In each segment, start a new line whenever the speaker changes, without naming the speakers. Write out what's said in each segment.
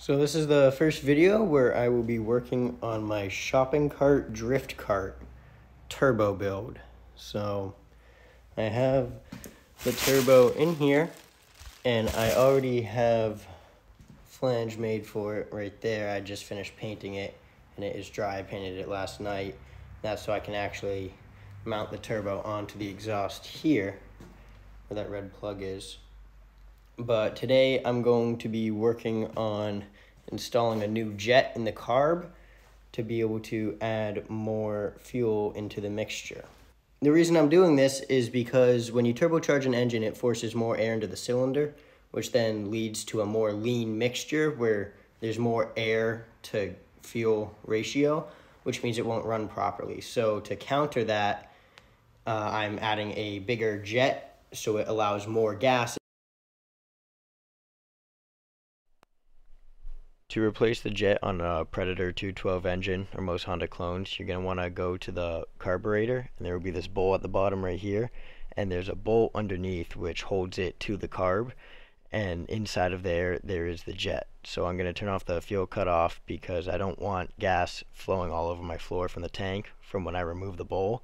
So this is the first video where I will be working on my shopping cart drift cart turbo build. So I have the turbo in here and I already have flange made for it right there. I just finished painting it and it is dry. I painted it last night. That's so I can actually mount the turbo onto the exhaust here where that red plug is. But today I'm going to be working on installing a new jet in the carb to be able to add more fuel into the mixture. The reason I'm doing this is because when you turbocharge an engine, it forces more air into the cylinder, which then leads to a more lean mixture where there's more air to fuel ratio, which means it won't run properly. So to counter that, uh, I'm adding a bigger jet so it allows more gas To replace the jet on a Predator 212 engine or most Honda clones, you're going to want to go to the carburetor and there will be this bowl at the bottom right here and there's a bolt underneath which holds it to the carb and inside of there there is the jet. So I'm going to turn off the fuel cutoff because I don't want gas flowing all over my floor from the tank from when I remove the bowl.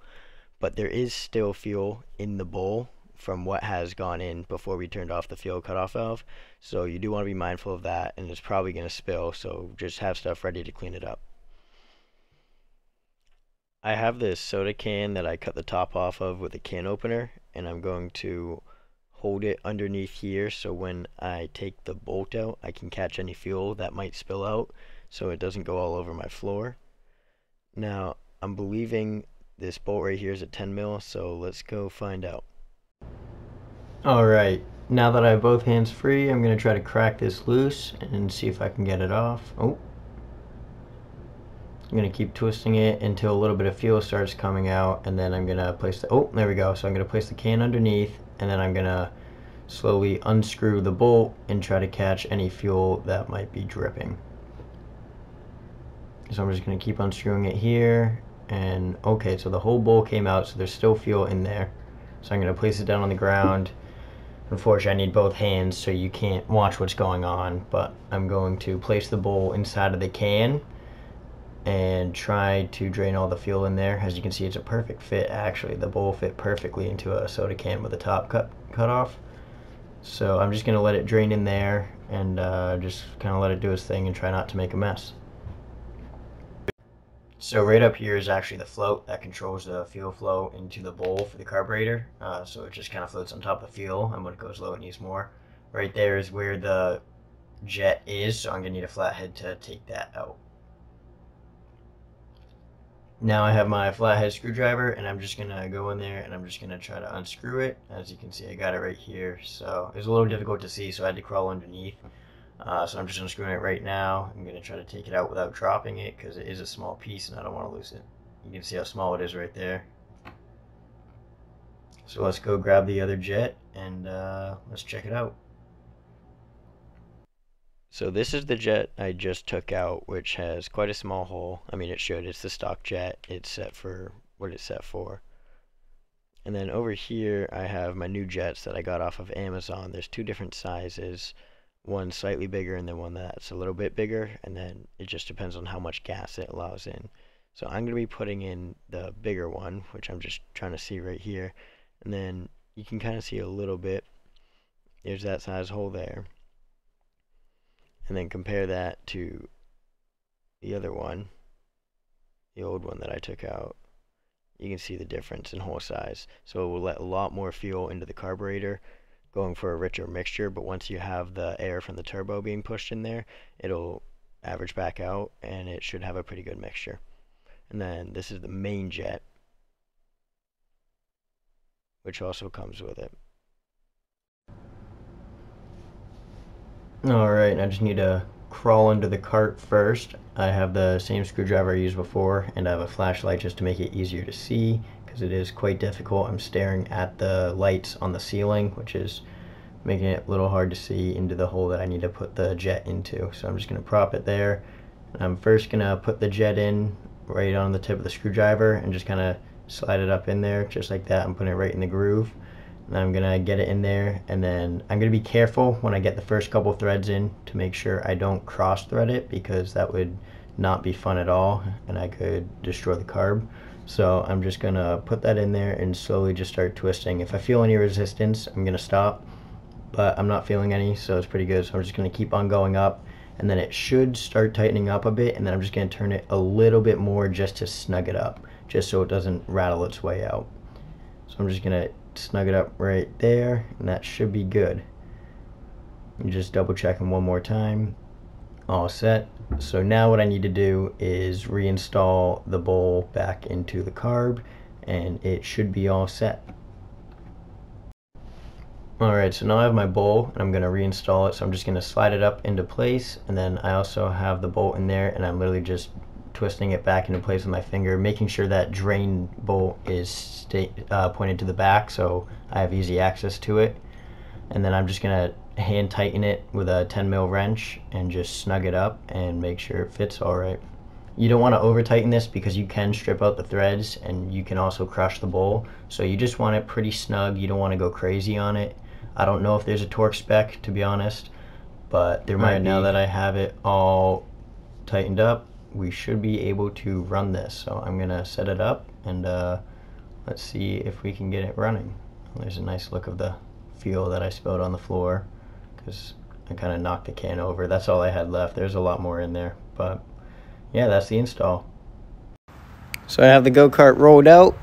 But there is still fuel in the bowl from what has gone in before we turned off the fuel cutoff valve. So you do want to be mindful of that and it's probably going to spill so just have stuff ready to clean it up. I have this soda can that I cut the top off of with a can opener and I'm going to hold it underneath here so when I take the bolt out I can catch any fuel that might spill out so it doesn't go all over my floor. Now I'm believing this bolt right here is a 10 mil so let's go find out. Alright, now that I have both hands free, I'm going to try to crack this loose and see if I can get it off. Oh. I'm going to keep twisting it until a little bit of fuel starts coming out and then I'm going to place the, oh, there we go. So I'm going to place the can underneath and then I'm going to slowly unscrew the bolt and try to catch any fuel that might be dripping. So I'm just going to keep unscrewing it here and okay, so the whole bowl came out so there's still fuel in there. So I'm going to place it down on the ground Unfortunately, I need both hands so you can't watch what's going on, but I'm going to place the bowl inside of the can and try to drain all the fuel in there. As you can see, it's a perfect fit, actually. The bowl fit perfectly into a soda can with the top cut, cut off. So I'm just going to let it drain in there and uh, just kind of let it do its thing and try not to make a mess. So right up here is actually the float that controls the fuel flow into the bowl for the carburetor. Uh, so it just kind of floats on top of the fuel, and when it goes low, it needs more. Right there is where the jet is, so I'm going to need a flathead to take that out. Now I have my flathead screwdriver, and I'm just going to go in there, and I'm just going to try to unscrew it. As you can see, I got it right here, so it was a little difficult to see, so I had to crawl underneath. Uh, so I'm just unscrewing it right now. I'm going to try to take it out without dropping it because it is a small piece and I don't want to lose it. You can see how small it is right there. So let's go grab the other jet and uh, let's check it out. So this is the jet I just took out, which has quite a small hole. I mean, it should. It's the stock jet. It's set for what it's set for. And then over here, I have my new jets that I got off of Amazon. There's two different sizes one slightly bigger and then one that's a little bit bigger and then it just depends on how much gas it allows in. So I'm going to be putting in the bigger one which I'm just trying to see right here and then you can kind of see a little bit. There's that size hole there. And then compare that to the other one the old one that I took out. You can see the difference in hole size. So it will let a lot more fuel into the carburetor going for a richer mixture, but once you have the air from the turbo being pushed in there, it'll average back out and it should have a pretty good mixture. And then this is the main jet, which also comes with it. Alright, I just need to crawl into the cart first. I have the same screwdriver I used before, and I have a flashlight just to make it easier to see because it is quite difficult. I'm staring at the lights on the ceiling, which is making it a little hard to see into the hole that I need to put the jet into. So I'm just going to prop it there. I'm first going to put the jet in right on the tip of the screwdriver and just kind of slide it up in there just like that. I'm putting it right in the groove. And I'm gonna get it in there and then I'm gonna be careful when I get the first couple threads in to make sure I don't cross thread it because that would not be fun at all and I could destroy the carb. So I'm just gonna put that in there and slowly just start twisting. If I feel any resistance, I'm gonna stop, but I'm not feeling any, so it's pretty good. So I'm just gonna keep on going up and then it should start tightening up a bit and then I'm just gonna turn it a little bit more just to snug it up, just so it doesn't rattle its way out. So I'm just gonna snug it up right there and that should be good. You just double check them one more time. All set. So now what I need to do is reinstall the bowl back into the carb and it should be all set. Alright, so now I have my bowl and I'm going to reinstall it. So I'm just going to slide it up into place and then I also have the bolt in there and I'm literally just twisting it back into place with my finger, making sure that drain bolt is uh, pointed to the back so I have easy access to it. And then I'm just going to hand tighten it with a 10 mil wrench and just snug it up and make sure it fits all right. You don't want to over tighten this because you can strip out the threads and you can also crush the bowl. So you just want it pretty snug. You don't want to go crazy on it. I don't know if there's a torque spec to be honest, but there might right, now that I have it all tightened up, we should be able to run this. So I'm gonna set it up and uh, let's see if we can get it running. There's a nice look of the fuel that I spilled on the floor because I kind of knocked the can over. That's all I had left. There's a lot more in there, but yeah, that's the install. So I have the go-kart rolled out,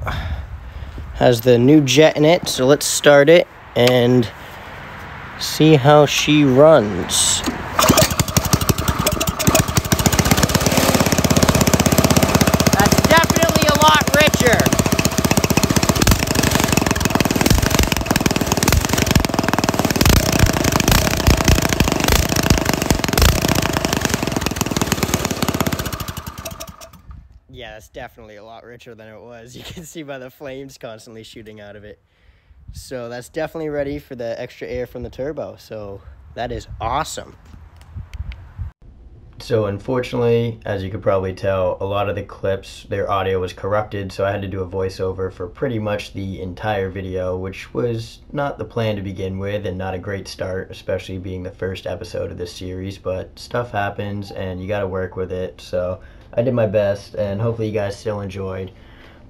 has the new jet in it, so let's start it and see how she runs. That's definitely a lot richer. That's definitely a lot richer than it was. You can see by the flames constantly shooting out of it. So that's definitely ready for the extra air from the turbo. So that is awesome. So unfortunately, as you could probably tell, a lot of the clips, their audio was corrupted, so I had to do a voiceover for pretty much the entire video, which was not the plan to begin with and not a great start, especially being the first episode of this series, but stuff happens and you gotta work with it, so I did my best and hopefully you guys still enjoyed.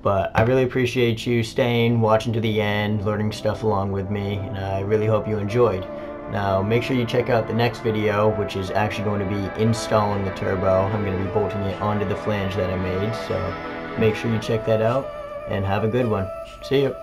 But I really appreciate you staying, watching to the end, learning stuff along with me, and I really hope you enjoyed. Now make sure you check out the next video, which is actually going to be installing the turbo. I'm going to be bolting it onto the flange that I made, so make sure you check that out, and have a good one. See you.